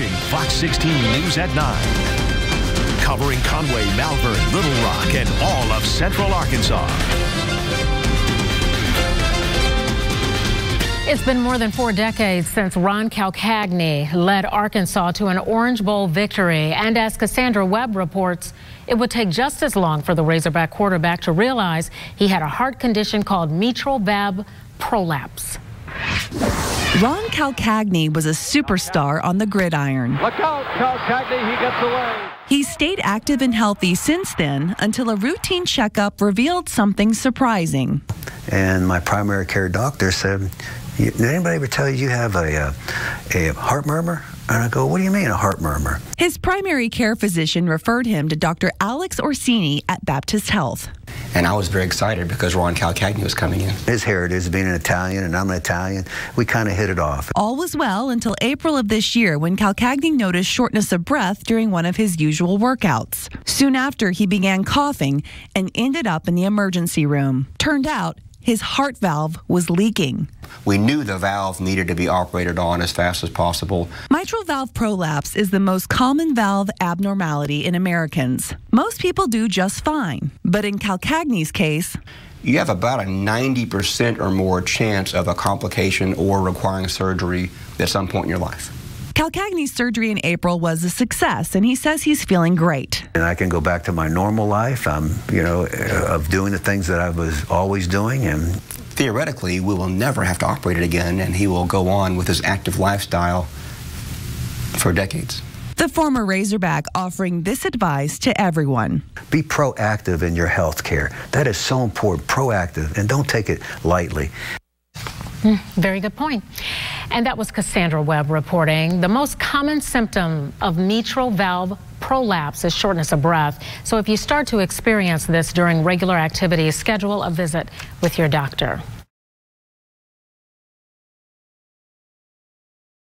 watching Fox 16 News at 9. Covering Conway, Malvern, Little Rock, and all of Central Arkansas. It's been more than four decades since Ron Calcagni led Arkansas to an Orange Bowl victory. And as Cassandra Webb reports, it would take just as long for the Razorback quarterback to realize he had a heart condition called mitral valve prolapse. Ron Calcagni was a superstar on the gridiron. Look out, Calcagni, he gets away. He stayed active and healthy since then until a routine checkup revealed something surprising. And my primary care doctor said, did anybody ever tell you you have a, a, uh, a heart murmur? And I go, what do you mean a heart murmur? His primary care physician referred him to Dr. Alex Orsini at Baptist Health. And I was very excited because Ron Calcagni was coming in. His heritage, being an Italian and I'm an Italian, we kind of hit it off. All was well until April of this year when Calcagni noticed shortness of breath during one of his usual workouts. Soon after, he began coughing and ended up in the emergency room. Turned out, his heart valve was leaking. We knew the valve needed to be operated on as fast as possible. Mitral valve prolapse is the most common valve abnormality in Americans. Most people do just fine, but in Calcagni's case, you have about a 90% or more chance of a complication or requiring surgery at some point in your life. Calcagni's surgery in April was a success, and he says he's feeling great. And I can go back to my normal life, um, you know, uh, of doing the things that I was always doing. And theoretically, we will never have to operate it again, and he will go on with his active lifestyle for decades. The former Razorback offering this advice to everyone. Be proactive in your health care. That is so important, proactive, and don't take it lightly. Mm, very good point. And that was Cassandra Webb reporting. The most common symptom of mitral valve prolapse is shortness of breath. So if you start to experience this during regular activities, schedule a visit with your doctor.